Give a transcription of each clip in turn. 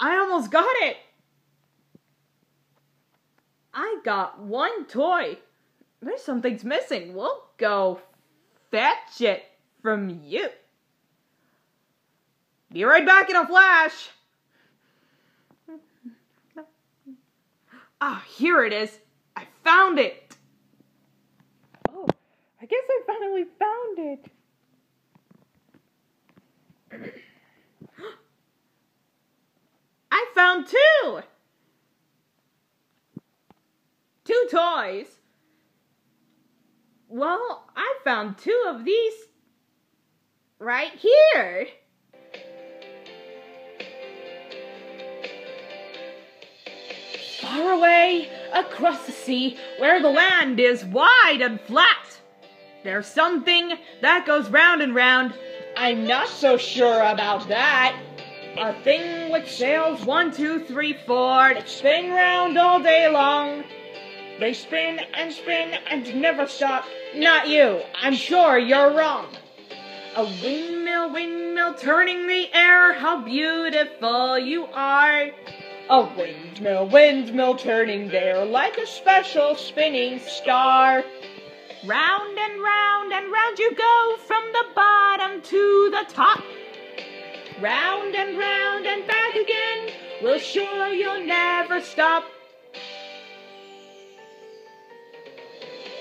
I almost got it. I got one toy. There's something's missing. We'll go fetch it from you. Be right back in a flash. Ah, here it is. I found it. Oh, I guess I finally found it. I found two. Two toys. Well, I found two of these right here. Far away across the sea, where the land is wide and flat, there's something that goes round and round. I'm not so sure about that. A thing which sails one, two, three, four, that spin round all day long. They spin and spin and never stop. Not you. I'm sure you're wrong. A windmill, windmill turning the air. How beautiful you are. A windmill, windmill turning there like a special spinning star. Round and round and round you go from the bottom to the top. Round and round and back again. We're sure you'll never stop.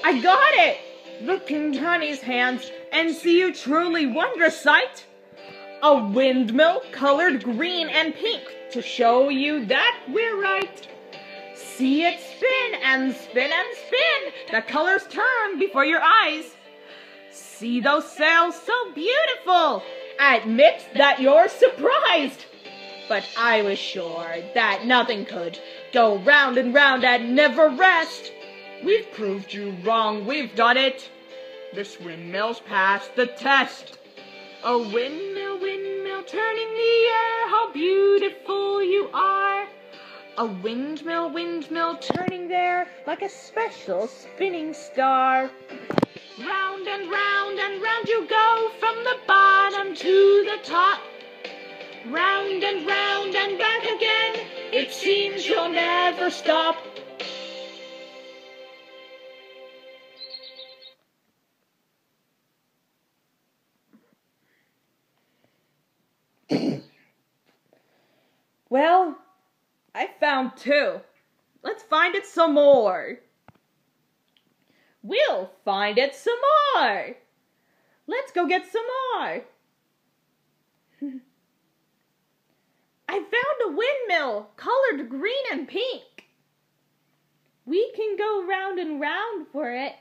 I got it! Look in Honey's hands and see a truly wondrous sight. A windmill colored green and pink to show you that we're right. See it spin and spin and spin. The colors turn before your eyes. See those sails so beautiful. Admit that you're surprised. But I was sure that nothing could go round and round and never rest. We've proved you wrong, we've done it. This windmill's passed the test. A windmill, windmill turning the air, how beautiful you are. A windmill, windmill turning there like a special spinning star. Round and round and round you go from the bottom to the top. Round and round and back again, it seems you'll never stop. well, I found two. Let's find it some more. We'll find it some more. Let's go get some more. I found a windmill colored green and pink. We can go round and round for it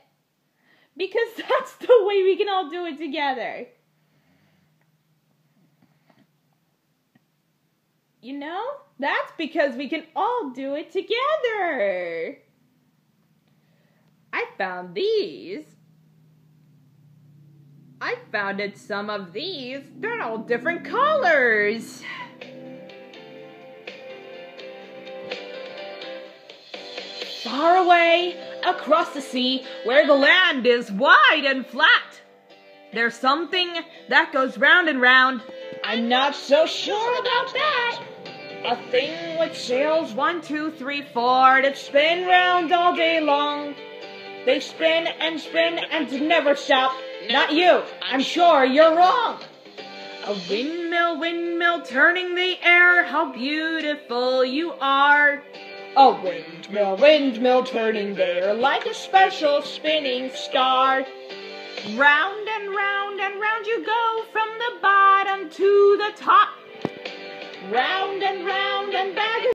because that's the way we can all do it together. You know, that's because we can all do it together. I found these. I found it some of these. They're all different colors. Far away across the sea where the land is wide and flat. There's something that goes round and round. I'm not so sure about that. A thing with sails one, two, three, four, that spin round all day long. They spin and spin and never stop. Not you. I'm sure you're wrong. A windmill, windmill turning the air. How beautiful you are. A windmill, windmill turning there like a special spinning star. Round and round and round you go from the bottom to the top. Round and round and back